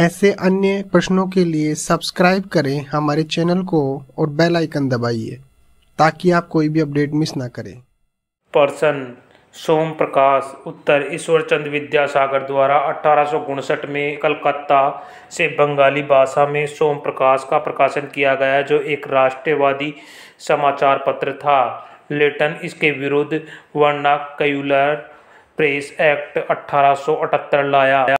ऐसे अन्य प्रश्नों के लिए सब्सक्राइब करें हमारे चैनल को और बेल आइकन दबाइए, ताकि आप कोई भी अपडेट मिस ना करें। पर्सन सोम प्रकाश, उत्तर ईश्वर चंद विद्यासागर द्वारा अठारह में कलकत्ता से बंगाली भाषा में सोम प्रकाश का प्रकाशन किया गया, जो एक राष्ट्रवादी समाचार पत्र था। लेटन इसके विरुद्ध वर्णा कयूलर प्रेस एक्ट अठारह सौ अठहत्तर लाया।